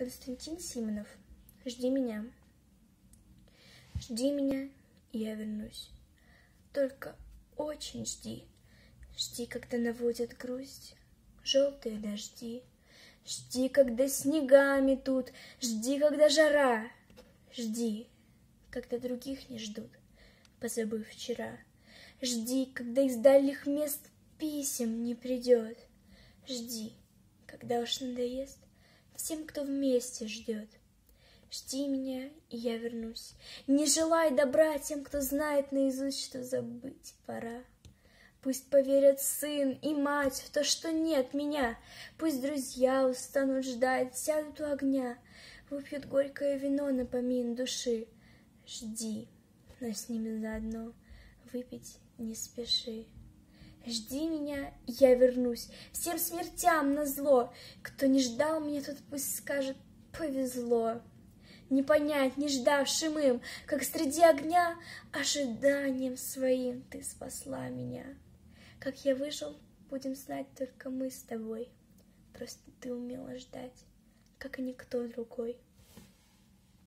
Константин Симонов. Жди меня. Жди меня, я вернусь. Только очень жди. Жди, когда наводят грусть желтые дожди. Жди, когда снегами тут, жди, когда жара. Жди, когда других не ждут, позабыв вчера. Жди, когда из дальних мест писем не придет. Жди, когда уж надоест всем, кто вместе ждет. Жди меня, и я вернусь. Не желай добра тем, кто знает наизусть, что забыть пора. Пусть поверят сын и мать в то, что нет меня. Пусть друзья устанут ждать, сядут у огня, Выпьют горькое вино на помин души. Жди, но с ними заодно выпить не спеши. Жди меня, я вернусь, всем смертям на зло. Кто не ждал меня, тот пусть скажет «повезло». Не понять, не ждавшим им, как среди огня, Ожиданием своим ты спасла меня. Как я выжил, будем знать только мы с тобой. Просто ты умела ждать, как и никто другой.